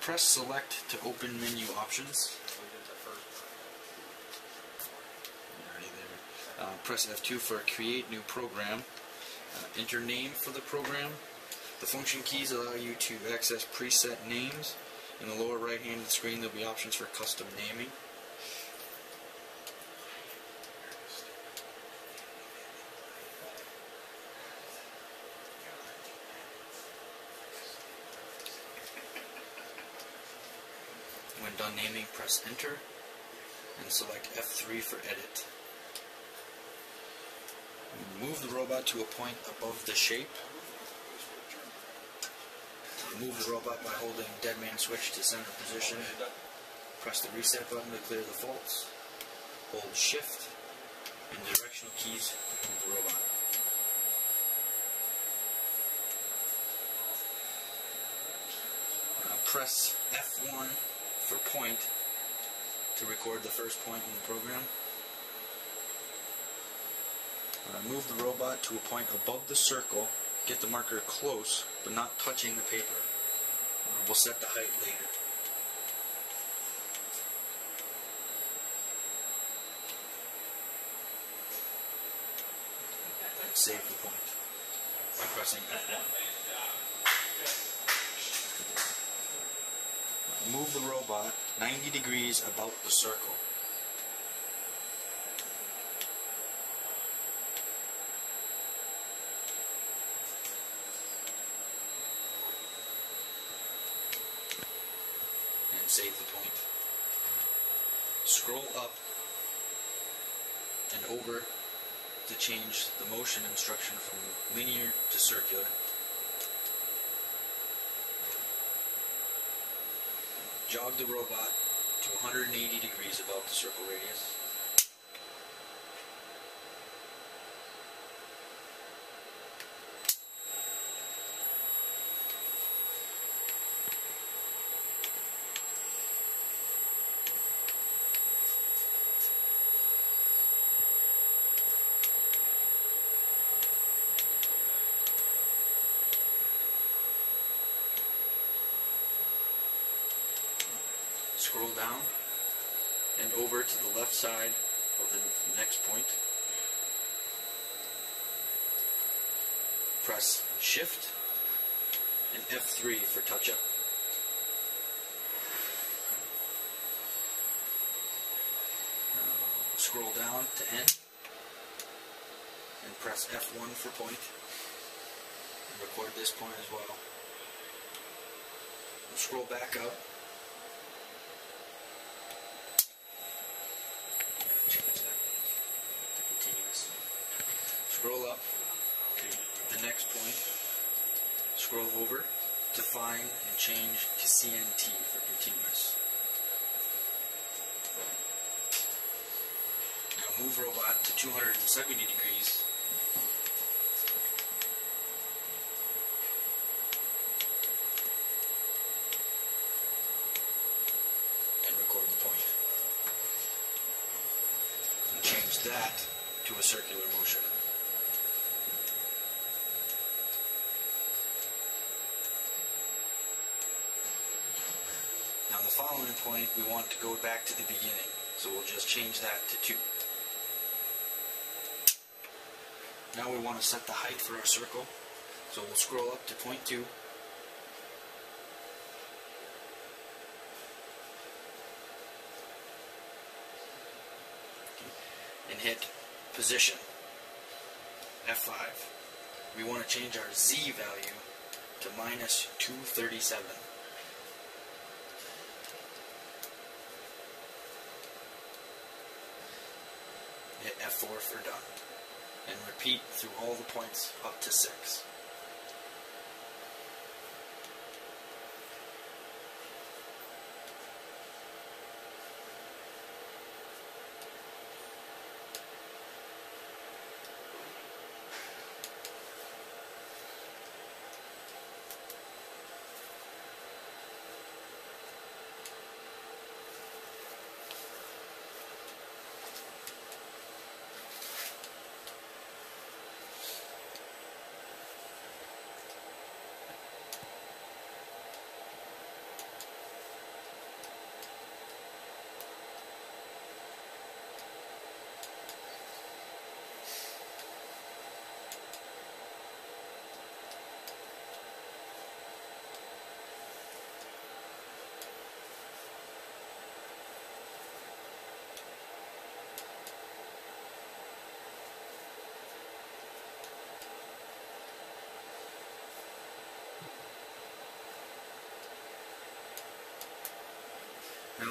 press select to open menu options. There. Uh, press F2 for create new program. Uh, enter name for the program. The function keys allow you to access preset names. In the lower right hand of the screen, there'll be options for custom naming. Done naming, press enter and select F3 for edit. Move the robot to a point above the shape. Move the robot by holding dead man switch to center position. Press the reset button to clear the faults. Hold shift and directional keys to move the robot. Now press F1 for point to record the first point in the program. Uh, move the robot to a point above the circle. Get the marker close, but not touching the paper. Uh, we'll set the height later. Save the point by pressing F1. Move the robot 90 degrees about the circle. And save the point. Scroll up and over to change the motion instruction from linear to circular. Jog the robot to 180 degrees above the circle radius. Scroll down and over to the left side of the next point. Press Shift and F3 for touch up. Uh, scroll down to end and press F1 for point. And record this point as well. Scroll back up change that to continuous. Scroll up to the next point. Scroll over to find and change to CNT for continuous. Now move robot to 270 degrees. And record the point and change that to a circular motion. Now the following point, we want to go back to the beginning, so we'll just change that to 2. Now we want to set the height for our circle, so we'll scroll up to point 2. and hit position F5. We want to change our Z value to minus 237. Hit F4 for done. And repeat through all the points up to 6.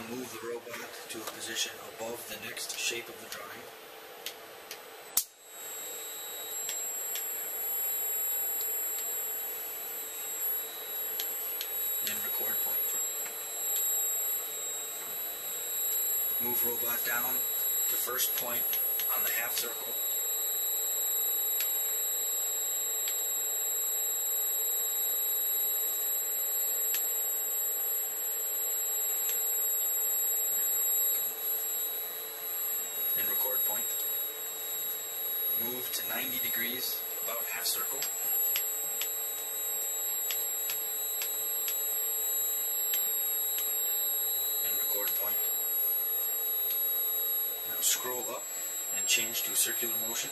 Move the robot to a position above the next shape of the drawing. And record point. Move robot down to first point on the half circle. Record point. Move to 90 degrees, about half circle. And record point. Now scroll up and change to circular motion.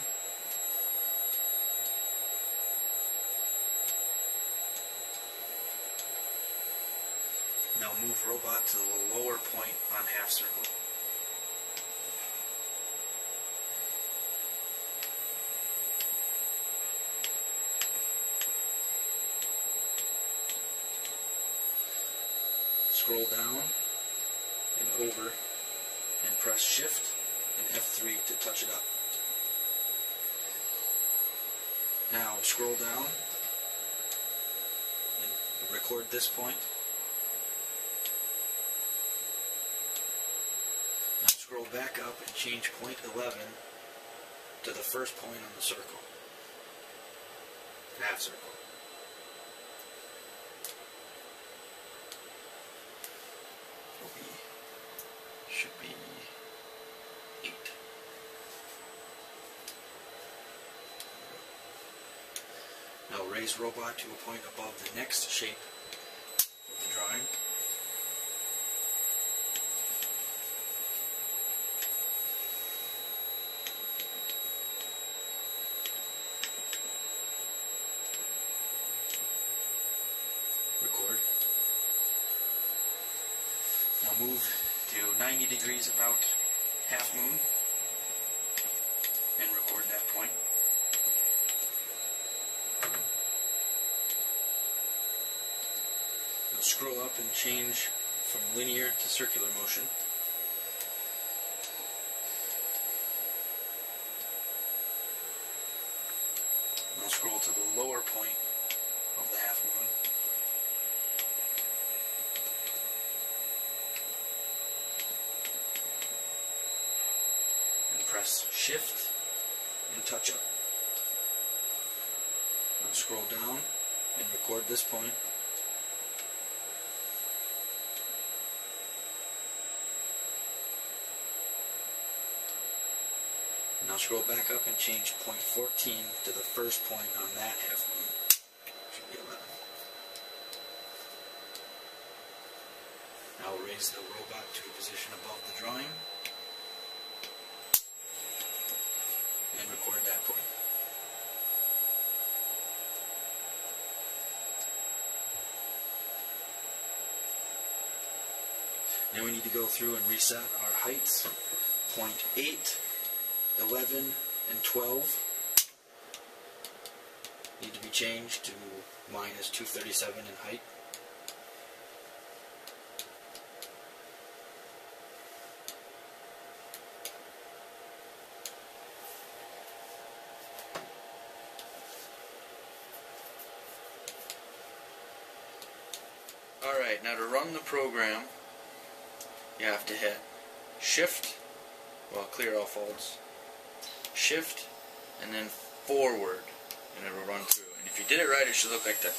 Now move robot to the lower point on half circle. Scroll down and over and press shift and F3 to touch it up. Now scroll down and record this point. Now scroll back up and change point 11 to the first point on the circle. Half circle. Will be should be eight. Now raise robot to a point above the next shape of the drawing. Record. Now move to 90 degrees about half moon and record that point. Now scroll up and change from linear to circular motion. Now scroll to the lower point of the half moon. and press shift and touch up. Now scroll down and record this point. Now scroll back up and change point 14 to the first point on that half moon. Should be 11. Now raise the robot to a position above the drawing. And record that point. Now we need to go through and reset our heights. Point 8, 11, and 12 need to be changed to minus 237 in height. Now to run the program, you have to hit Shift, well, clear all folds, Shift, and then forward, and it'll run through. And if you did it right, it should look like that.